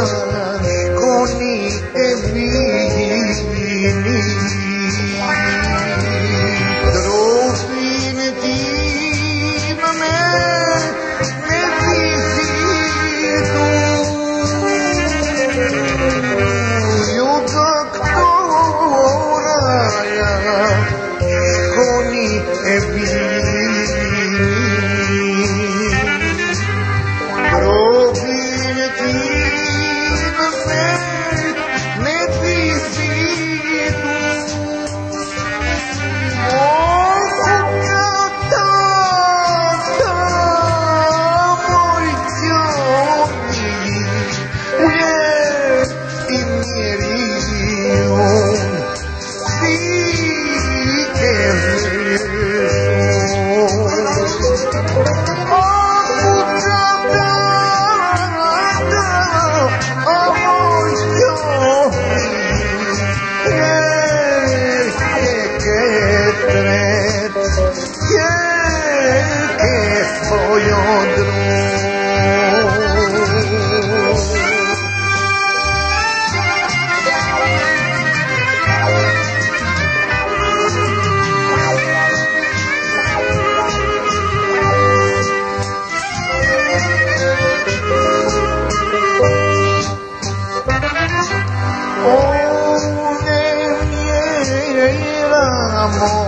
Yeah. amor.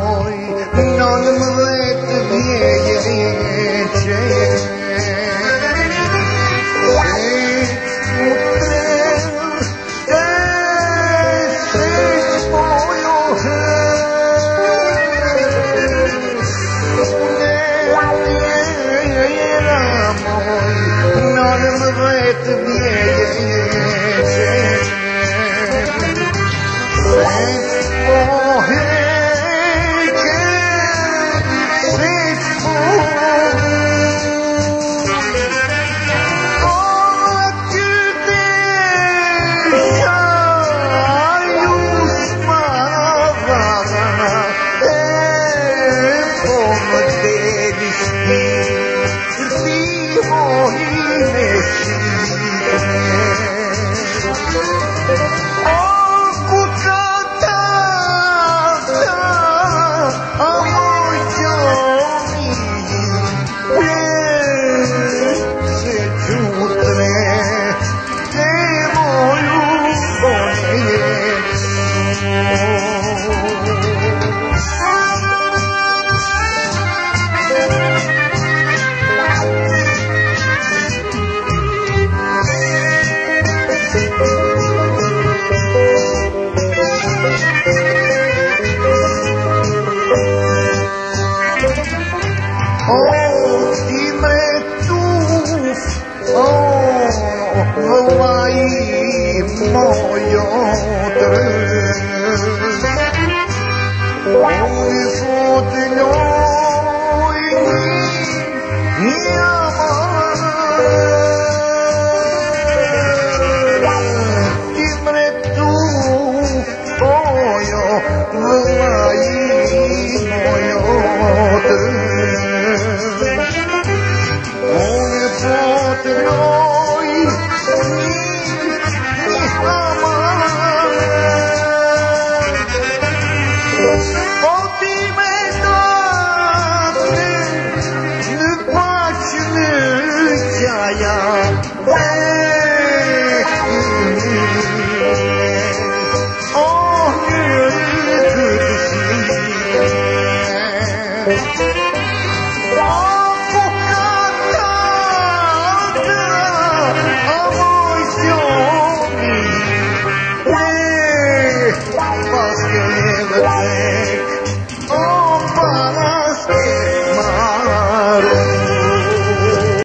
Oh, for your dress. Only for the